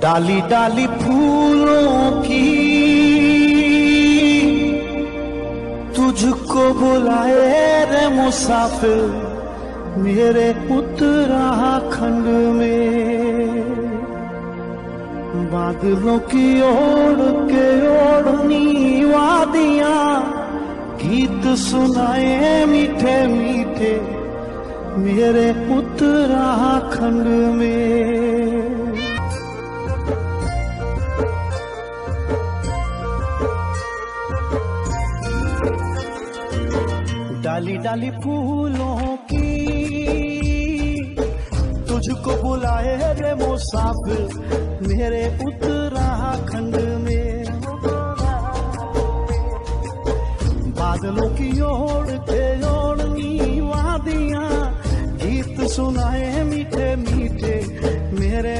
डाली डाली फूलों की, तुझको बुलाए रे मुसाफिर, मेरे उत्तराखंड में। बादलों की ओर के ओढ़नी वादियाँ गीत सुनाए मीठे मीठे मेरे उत्तराखंड में। डाली डाली फूलों की तुझको बुलाए रे मुसाफिर मेरे उत्तराखंड में। बादलों की ओर के सुनाए मीठे मीठे। मेरे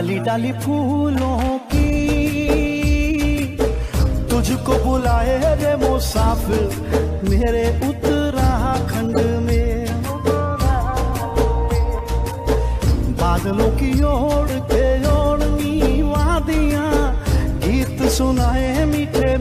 डाली डाली फूलों की। तुझको बुलाए रे मुसाफिर मेरे उत्तराखंड में। बादलों की ओर के ओढ़नी वादियाँ गीत सुनाए मीठे